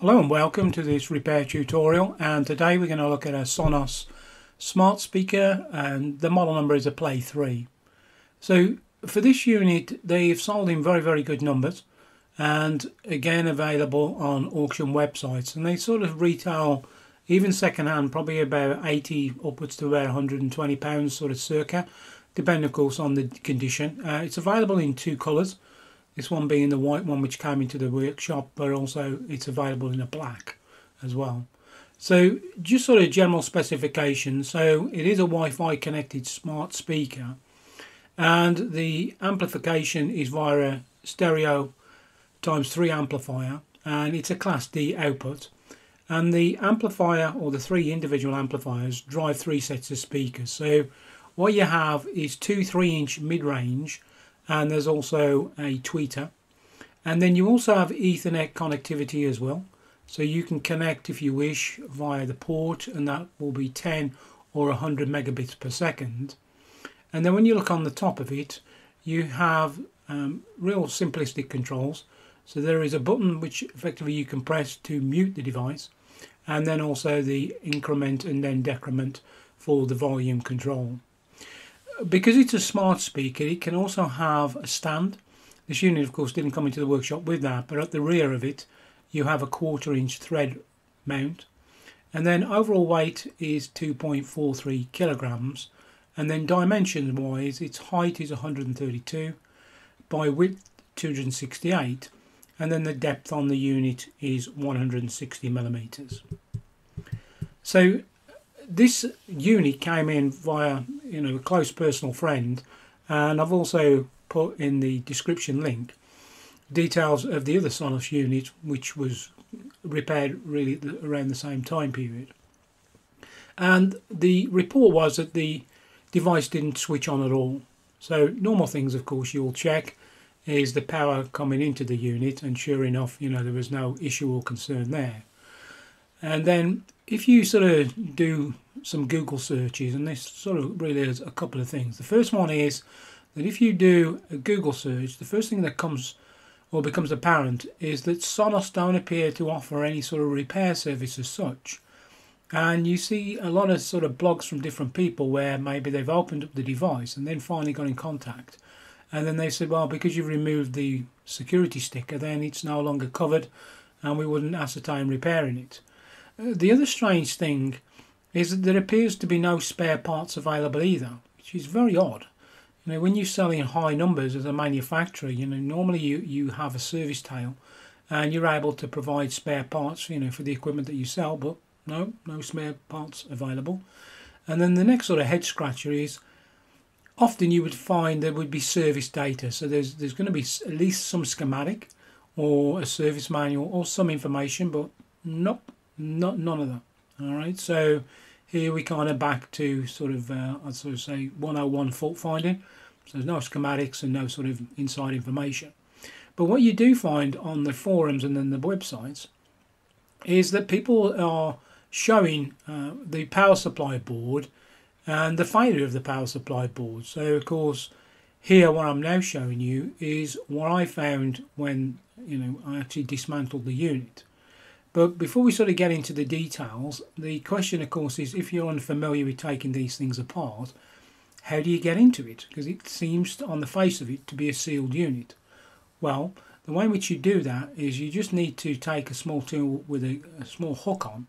Hello and welcome to this repair tutorial and today we're going to look at a Sonos smart speaker and the model number is a Play 3. So for this unit they've sold in very very good numbers and again available on auction websites and they sort of retail even second hand probably about 80 upwards to about 120 pounds sort of circa depending of course on the condition. Uh, it's available in two colours this one being the white one which came into the workshop, but also it's available in a black as well. So just sort of general specifications. So it is a Wi-Fi connected smart speaker and the amplification is via a stereo times 3 amplifier and it's a class D output and the amplifier or the three individual amplifiers drive three sets of speakers so what you have is two 3 inch mid-range and there's also a tweeter. And then you also have ethernet connectivity as well. So you can connect if you wish via the port and that will be 10 or 100 megabits per second. And then when you look on the top of it you have um, real simplistic controls. So there is a button which effectively you can press to mute the device and then also the increment and then decrement for the volume control because it's a smart speaker, it can also have a stand. This unit, of course, didn't come into the workshop with that, but at the rear of it, you have a quarter inch thread mount. And then overall weight is 2.43 kilograms. And then dimensions wise, its height is 132 by width 268. And then the depth on the unit is 160 millimeters. So this unit came in via you know a close personal friend, and I've also put in the description link details of the other Sonos unit, which was repaired really around the same time period. And the report was that the device didn't switch on at all. So normal things, of course, you'll check is the power coming into the unit, and sure enough, you know there was no issue or concern there. And then if you sort of do some Google searches, and this sort of really is a couple of things. The first one is that if you do a Google search, the first thing that comes or becomes apparent is that Sonos don't appear to offer any sort of repair service as such. And you see a lot of sort of blogs from different people where maybe they've opened up the device and then finally got in contact. And then they said, well, because you've removed the security sticker, then it's no longer covered and we wouldn't ascertain repairing it. The other strange thing is that there appears to be no spare parts available either, which is very odd. You know, when you sell in high numbers as a manufacturer, you know, normally you, you have a service tail and you're able to provide spare parts, you know, for the equipment that you sell, but no, no spare parts available. And then the next sort of head scratcher is often you would find there would be service data. So there's there's going to be at least some schematic or a service manual or some information, but nope, not none of that. All right, so here we kind of back to sort of uh, I'd sort of say 101 fault finding. So there's no schematics and no sort of inside information. But what you do find on the forums and then the websites is that people are showing uh, the power supply board and the failure of the power supply board. So of course here what I'm now showing you is what I found when you know I actually dismantled the unit. But before we sort of get into the details, the question, of course, is if you're unfamiliar with taking these things apart, how do you get into it? Because it seems, on the face of it, to be a sealed unit. Well, the way in which you do that is you just need to take a small tool with a, a small hook on,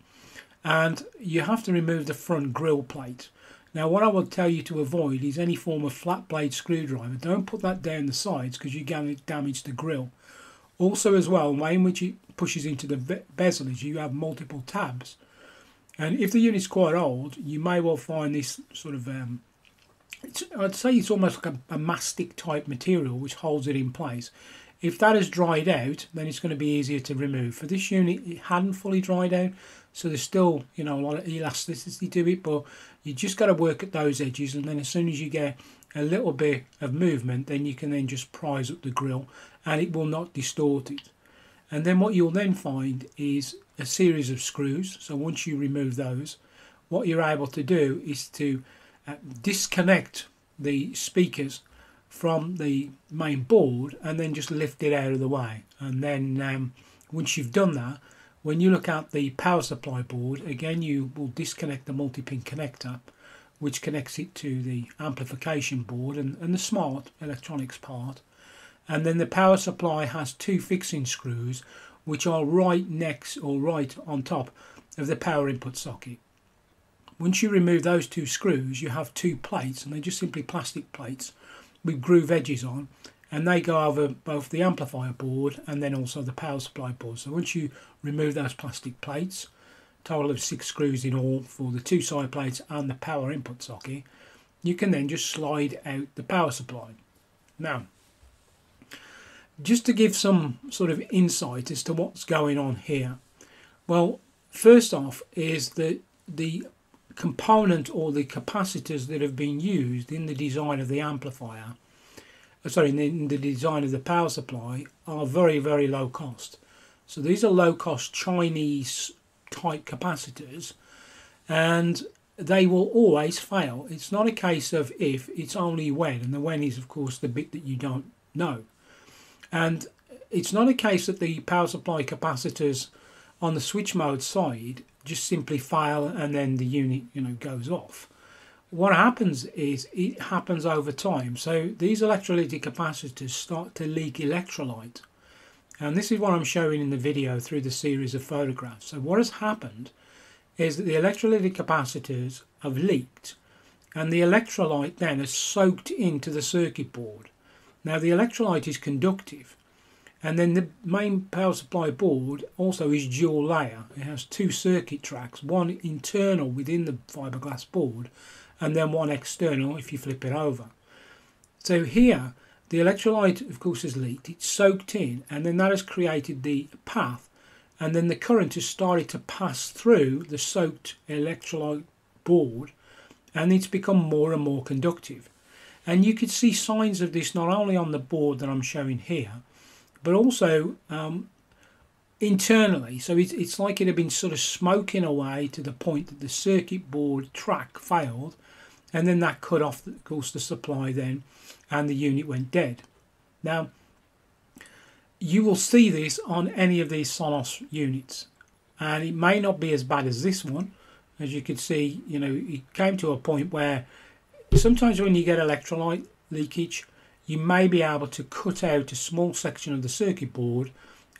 and you have to remove the front grill plate. Now, what I will tell you to avoid is any form of flat blade screwdriver. Don't put that down the sides because you damage the grill. Also, as well, the way in which it pushes into the bezel is you have multiple tabs. And if the unit's quite old, you may well find this sort of, um, I'd say it's almost like a, a mastic type material which holds it in place. If that has dried out, then it's going to be easier to remove. For this unit, it hadn't fully dried out, so there's still, you know, a lot of elasticity to it, but you just got to work at those edges, and then as soon as you get a little bit of movement, then you can then just prise up the grill, and it will not distort it. And then what you'll then find is a series of screws. So once you remove those, what you're able to do is to uh, disconnect the speakers from the main board and then just lift it out of the way. And then um, once you've done that, when you look at the power supply board, again you will disconnect the multi-pin connector which connects it to the amplification board and, and the smart electronics part. And then the power supply has two fixing screws which are right next or right on top of the power input socket. Once you remove those two screws, you have two plates, and they're just simply plastic plates with groove edges on, and they go over both the amplifier board and then also the power supply board. So once you remove those plastic plates, total of six screws in all for the two side plates and the power input socket, you can then just slide out the power supply. Now, just to give some sort of insight as to what's going on here. Well, first off is that the component or the capacitors that have been used in the design of the amplifier, uh, sorry, in the, in the design of the power supply are very, very low cost. So these are low cost Chinese type capacitors and they will always fail. It's not a case of if, it's only when, and the when is, of course, the bit that you don't know. And it's not a case that the power supply capacitors on the switch mode side just simply fail and then the unit you know goes off. What happens is it happens over time. So these electrolytic capacitors start to leak electrolyte. And this is what I'm showing in the video through the series of photographs. So what has happened is that the electrolytic capacitors have leaked and the electrolyte then has soaked into the circuit board. Now the electrolyte is conductive and then the main power supply board also is dual layer. It has two circuit tracks, one internal within the fiberglass board and then one external if you flip it over. So here the electrolyte of course is leaked, it's soaked in and then that has created the path and then the current has started to pass through the soaked electrolyte board and it's become more and more conductive. And you could see signs of this not only on the board that I'm showing here, but also um, internally. So it's, it's like it had been sort of smoking away to the point that the circuit board track failed, and then that cut off, of course, the supply then, and the unit went dead. Now, you will see this on any of these Sonos units, and it may not be as bad as this one. As you can see, you know, it came to a point where sometimes when you get electrolyte leakage, you may be able to cut out a small section of the circuit board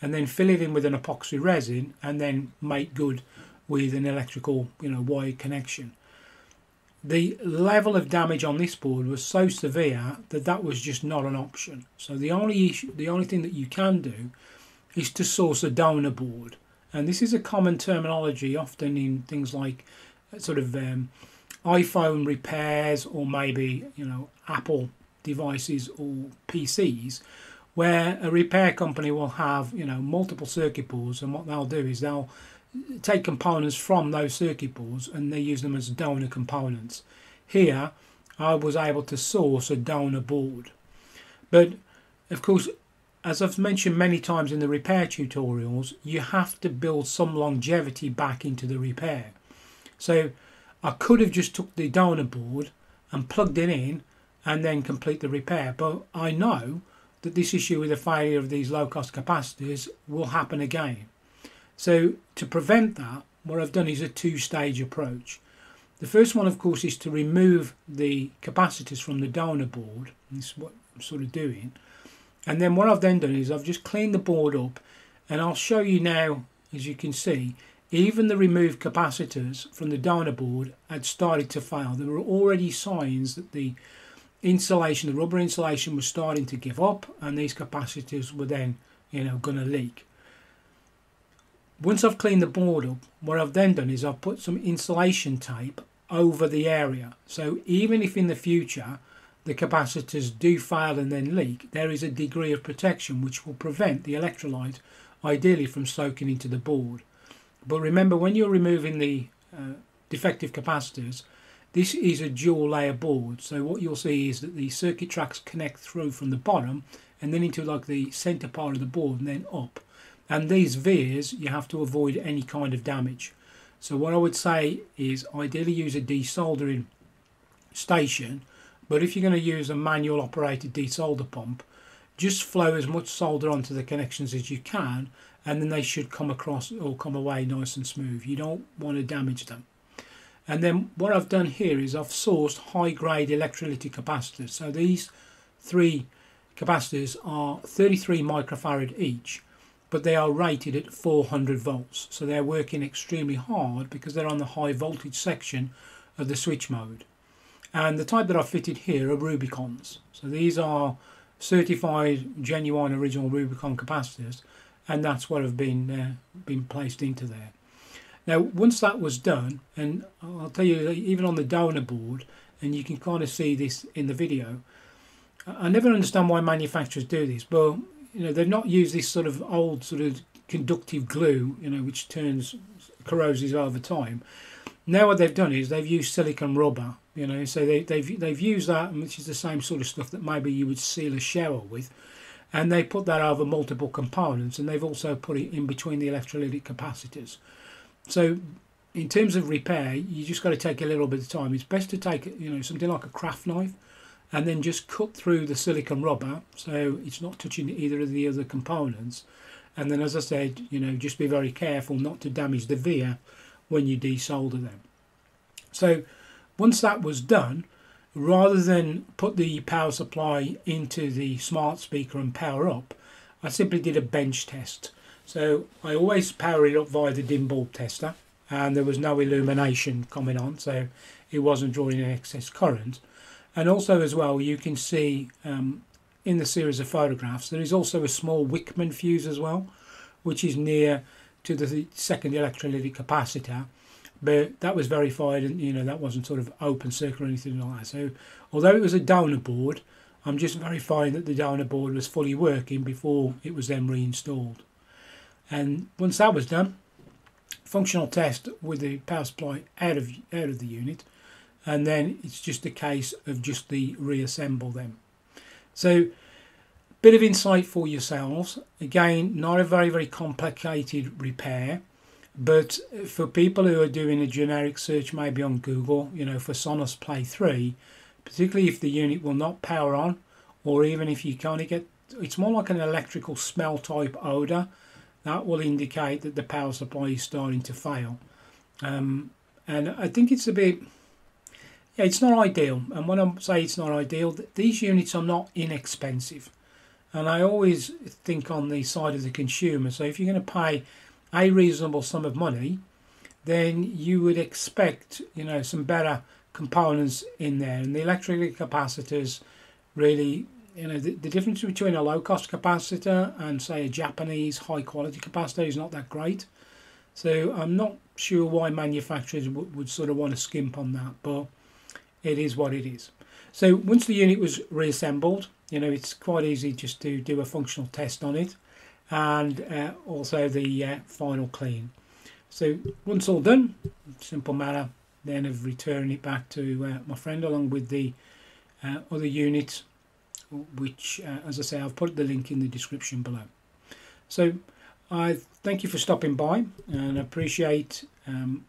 and then fill it in with an epoxy resin and then make good with an electrical you know wire connection. The level of damage on this board was so severe that that was just not an option. So the only issue the only thing that you can do is to source a donor board. And this is a common terminology often in things like uh, sort of um, iphone repairs or maybe you know apple devices or PCs where a repair company will have you know multiple circuit boards and what they'll do is they'll take components from those circuit boards and they use them as donor components. Here I was able to source a donor board. But of course as I've mentioned many times in the repair tutorials you have to build some longevity back into the repair. So I could have just took the donor board and plugged it in and then complete the repair. But I know that this issue with the failure of these low cost capacitors will happen again. So to prevent that, what I've done is a two stage approach. The first one, of course, is to remove the capacitors from the donor board. This is what I'm sort of doing. And then what I've then done is I've just cleaned the board up and I'll show you now, as you can see, even the removed capacitors from the donor board had started to fail. There were already signs that the insulation, the rubber insulation was starting to give up and these capacitors were then, you know, going to leak. Once I've cleaned the board up, what I've then done is I've put some insulation tape over the area. So even if in the future the capacitors do fail and then leak, there is a degree of protection which will prevent the electrolyte ideally from soaking into the board. But remember when you're removing the uh, defective capacitors, this is a dual layer board, so what you'll see is that the circuit tracks connect through from the bottom and then into like the center part of the board and then up. And these vias, you have to avoid any kind of damage. So what I would say is ideally use a desoldering station, but if you're going to use a manual operated desolder pump, just flow as much solder onto the connections as you can and then they should come across or come away nice and smooth. You don't want to damage them. And then what I've done here is I've sourced high grade electrolytic capacitors. So these three capacitors are 33 microfarad each, but they are rated at 400 volts. So they're working extremely hard because they're on the high voltage section of the switch mode. And the type that I've fitted here are Rubycons. So these are certified genuine original Rubycon capacitors and that's what have been uh, been placed into there. Now once that was done and I'll tell you even on the donor board and you can kind of see this in the video I never understand why manufacturers do this but you know they've not used this sort of old sort of conductive glue you know which turns corrosives over time now what they've done is they've used silicon rubber you know so they, they've they've used that which is the same sort of stuff that maybe you would seal a shower with and they put that over multiple components and they've also put it in between the electrolytic capacitors. So in terms of repair you just got to take a little bit of time. It's best to take you know something like a craft knife and then just cut through the silicon rubber so it's not touching either of the other components. And then as I said you know just be very careful not to damage the via when you desolder them so once that was done, rather than put the power supply into the smart speaker and power up, I simply did a bench test. So I always power it up via the dim bulb tester and there was no illumination coming on so it wasn't drawing an excess current. And also as well you can see um, in the series of photographs there is also a small Wickmann fuse as well which is near to the second electrolytic capacitor but that was verified and you know that wasn't sort of open circuit or anything like that. So although it was a donor board I'm just verifying that the donor board was fully working before it was then reinstalled. And once that was done functional test with the power supply out of out of the unit and then it's just a case of just the reassemble them. So bit of insight for yourselves again not a very very complicated repair but for people who are doing a generic search, maybe on Google, you know, for Sonos Play 3, particularly if the unit will not power on, or even if you can't get, it's more like an electrical smell type odor, that will indicate that the power supply is starting to fail. Um, and I think it's a bit, yeah, it's not ideal. And when I say it's not ideal, these units are not inexpensive. And I always think on the side of the consumer. So if you're going to pay a reasonable sum of money, then you would expect, you know, some better components in there. And the electric capacitors really, you know, the, the difference between a low cost capacitor and say a Japanese high quality capacitor is not that great. So I'm not sure why manufacturers would sort of want to skimp on that, but it is what it is. So once the unit was reassembled, you know, it's quite easy just to do a functional test on it and uh, also the uh, final clean. So once all done, simple matter then of returning it back to uh, my friend along with the uh, other units which uh, as I say I've put the link in the description below. So I thank you for stopping by and appreciate um,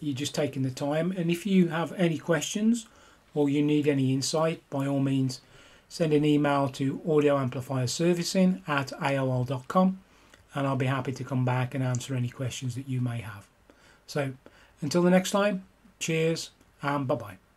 you just taking the time and if you have any questions or you need any insight by all means send an email to audioamplifierservicing amplifier servicing at aol.com and I'll be happy to come back and answer any questions that you may have. So until the next time, cheers and bye bye.